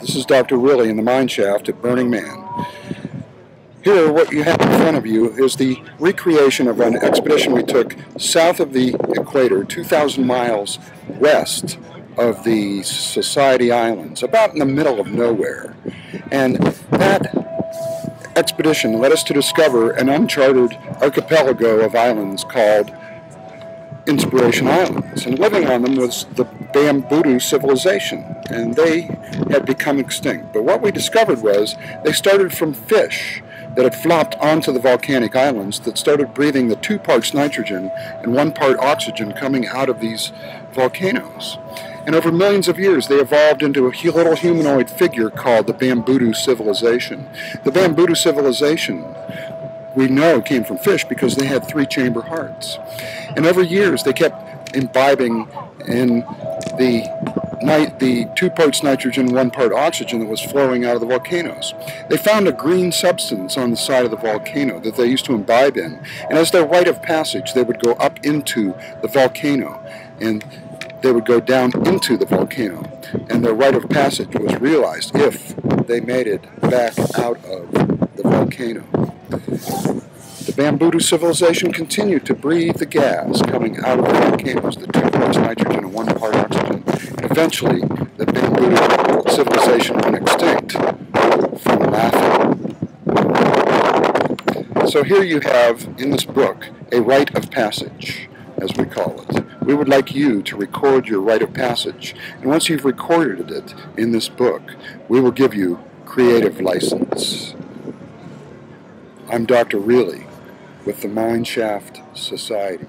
This is Dr. Really in the mine shaft at Burning Man. Here, what you have in front of you is the recreation of an expedition we took south of the equator, 2,000 miles west of the Society Islands, about in the middle of nowhere. And that expedition led us to discover an uncharted archipelago of islands called Inspiration Islands, and living on them was the Bambudu civilization, and they had become extinct. But what we discovered was they started from fish that had flopped onto the volcanic islands that started breathing the two parts nitrogen and one part oxygen coming out of these volcanoes. And over millions of years, they evolved into a little humanoid figure called the Bambutu civilization. The Bambutu civilization we know came from fish because they had three chamber hearts. And over years, they kept imbibing in the the two parts nitrogen, one part oxygen that was flowing out of the volcanoes. They found a green substance on the side of the volcano that they used to imbibe in, and as their rite of passage, they would go up into the volcano, and they would go down into the volcano, and their rite of passage was realized if they made it back out of the volcano. The Bambutu civilization continued to breathe the gas coming out of the volcanoes, the two parts nitrogen and one part oxygen. Eventually, the Bambutu civilization went extinct from laughing. So here you have, in this book, a rite of passage, as we call it. We would like you to record your rite of passage. And once you've recorded it in this book, we will give you creative license. I'm Dr. Really with the Mind Shaft Society.